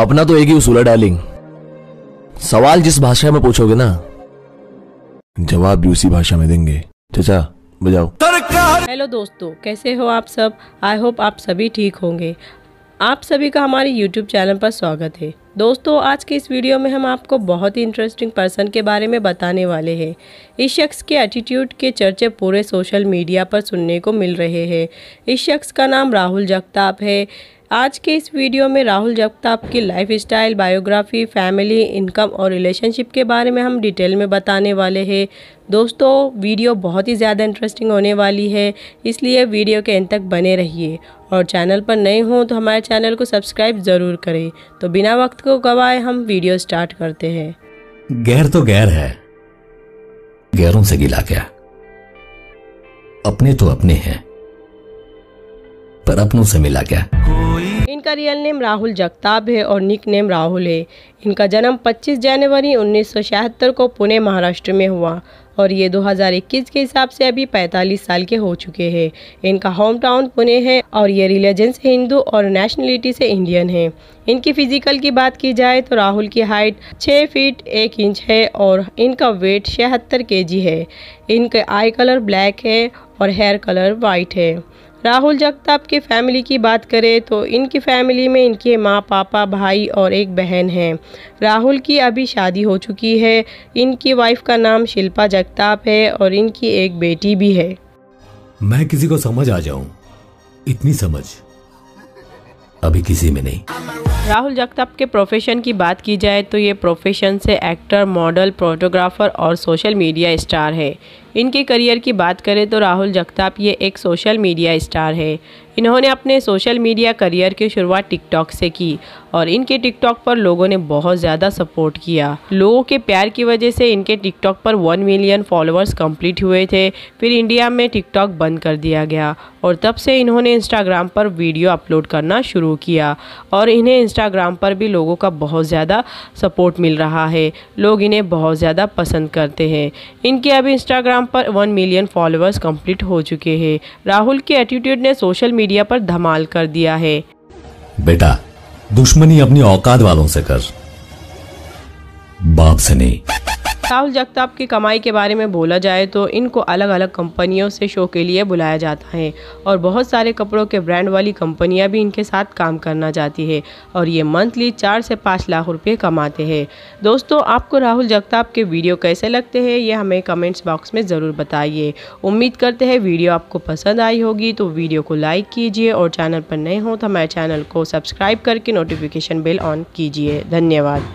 अपना तो एक ही उसूल है डार्लिंग सवाल जिस भाषा में पूछोगे ना, जवाब भी उसी भाषा में देंगे। चाचा, बजाओ। हेलो दोस्तों, कैसे हो आप सब? आई होप आप सभी ठीक होंगे। आप सभी का हमारे यूट्यूब चैनल पर स्वागत है। दोस्तों, आज के इस वीडियो में हम आपको बहुत ही इंटरेस्टिंग पर्सन के बारे में बताने वाले हैं। इस शख्स के एटीट्यूड के चर्चे पूरे सोशल मीडिया पर सुनने को मिल रहे हैं। इस शख्स का नाम राहुल जगताप है। आज के इस वीडियो में राहुल जगताप की lifestyle biography family income और रिलेशनशिप के बारे में हम डिटेल में बताने वाले हैं। दोस्तों, वीडियो बहुत ही ज़्यादा इंटरेस्टिंग होने वाली है, इसलिए वीडियो के अंत तक बने रहिए। और चैनल पर नए हों तो हमारे चैनल को सब्सक्राइब ज़रूर करें। तो बिना वक्त को गवाए हम वीडियो स्टार्ट करते हैं। गैर तो गैर है, गैरों से गिला क्या अपने तो अपने हैं। पर अपनों से मिला क्या? इनका रियल नेम राहुल जगताप है और निक नेम राहुल है। इनका जन्म 25 जनवरी उन्नीस को पुणे, महाराष्ट्र में हुआ और ये 2021 के हिसाब से अभी 45 साल के हो चुके हैं। इनका होम टाउन पुणे है और ये रिलीजन से हिंदू और नेशनलिटी से इंडियन है। इनकी फ़िज़िकल की बात की जाए तो राहुल की हाइट 6 फीट 1 इंच है और इनका वेट छिहत्तर के है। इनका आई कलर ब्लैक है और हेयर कलर वाइट है। राहुल जगताप की फैमिली की बात करें तो इनकी फैमिली में इनके माँ पापा भाई और एक बहन है। राहुल की अभी शादी हो चुकी है। इनकी वाइफ का नाम शिल्पा जगताप है और इनकी एक बेटी भी है। मैं किसी को समझ आ जाऊँ। इतनी समझ। अभी किसी में नहीं। राहुल जगताप के प्रोफेशन की बात की जाए तो ये प्रोफेशन से एक्टर मॉडल फोटोग्राफर और सोशल मीडिया स्टार है। इनके करियर की बात करें तो राहुल जगताप ये एक सोशल मीडिया स्टार है। इन्होंने अपने सोशल मीडिया करियर की शुरुआत टिकटॉक से की और इनके टिकटॉक पर लोगों ने बहुत ज़्यादा सपोर्ट किया। लोगों के प्यार की वजह से इनके टिकटॉक पर वन मिलियन फॉलोअर्स कंप्लीट हुए थे, फिर इंडिया में टिकटॉक बंद कर दिया गया और तब से इन्होंने इंस्टाग्राम पर वीडियो अपलोड करना शुरू किया और इन्हें इंस्टाग्राम पर भी लोगों का बहुत ज़्यादा सपोर्ट मिल रहा है। लोग इन्हें बहुत ज़्यादा पसंद करते हैं। इनके अभी इंस्टाग्राम पर वन मिलियन फॉलोअर्स कंप्लीट हो चुके हैं। राहुल के एटीट्यूड ने सोशल मीडिया पर धमाल कर दिया है। बेटा, दुश्मनी अपनी औकात वालों से कर। बाप से नहीं। राहुल जगताप की कमाई के बारे में बोला जाए तो इनको अलग अलग कंपनियों से शो के लिए बुलाया जाता है और बहुत सारे कपड़ों के ब्रांड वाली कंपनियाँ भी इनके साथ काम करना चाहती है और ये मंथली चार से पाँच लाख रुपए कमाते हैं। दोस्तों, आपको राहुल जगताप के वीडियो कैसे लगते हैं, ये हमें कमेंट्स बॉक्स में ज़रूर बताइए। उम्मीद करते हैं वीडियो आपको पसंद आई होगी तो वीडियो को लाइक कीजिए और चैनल पर नए हो तो हमारे चैनल को सब्सक्राइब करके नोटिफिकेशन बिल ऑन कीजिए। धन्यवाद।